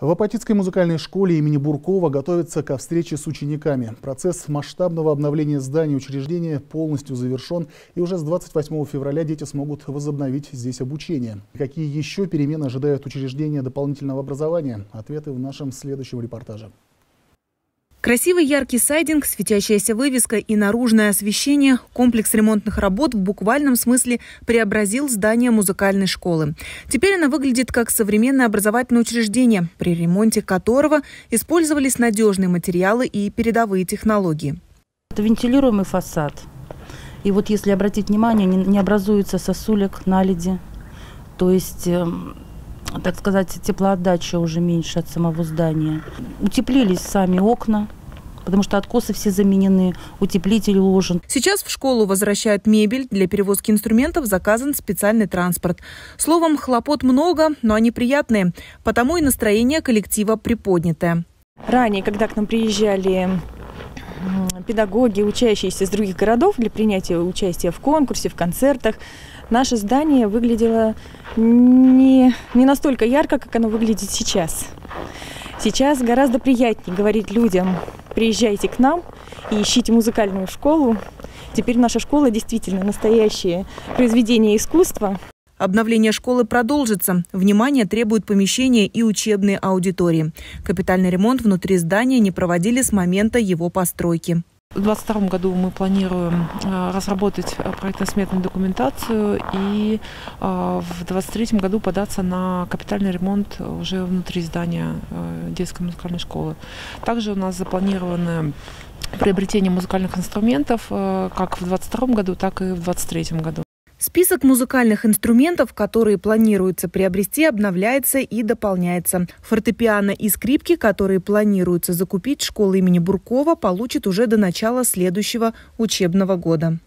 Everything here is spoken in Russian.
В Апатитской музыкальной школе имени Буркова готовятся ко встрече с учениками. Процесс масштабного обновления здания учреждения полностью завершен, и уже с 28 февраля дети смогут возобновить здесь обучение. Какие еще перемены ожидают учреждения дополнительного образования? Ответы в нашем следующем репортаже. Красивый яркий сайдинг, светящаяся вывеска и наружное освещение, комплекс ремонтных работ в буквальном смысле преобразил здание музыкальной школы. Теперь она выглядит как современное образовательное учреждение, при ремонте которого использовались надежные материалы и передовые технологии. Это вентилируемый фасад. И вот если обратить внимание, не образуется сосулек, наледи. То есть эм, так сказать, теплоотдача уже меньше от самого здания. Утеплились сами окна, потому что откосы все заменены, утеплитель уложен. Сейчас в школу возвращают мебель, для перевозки инструментов заказан специальный транспорт. Словом, хлопот много, но они приятные, потому и настроение коллектива приподнятое. Ранее, когда к нам приезжали педагоги, учащиеся из других городов для принятия участия в конкурсе, в концертах, наше здание выглядело не, не настолько ярко, как оно выглядит сейчас. Сейчас гораздо приятнее говорить людям, приезжайте к нам и ищите музыкальную школу. Теперь наша школа действительно настоящее произведение искусства. Обновление школы продолжится. Внимание требуют помещения и учебные аудитории. Капитальный ремонт внутри здания не проводили с момента его постройки. В 2022 году мы планируем э, разработать э, проектно-сметную документацию и э, в 2023 году податься на капитальный ремонт уже внутри здания детской музыкальной школы. Также у нас запланированы приобретение музыкальных инструментов как в 2022 году, так и в 2023 году. Список музыкальных инструментов, которые планируется приобрести, обновляется и дополняется. Фортепиано и скрипки, которые планируется закупить, школа имени Буркова получит уже до начала следующего учебного года.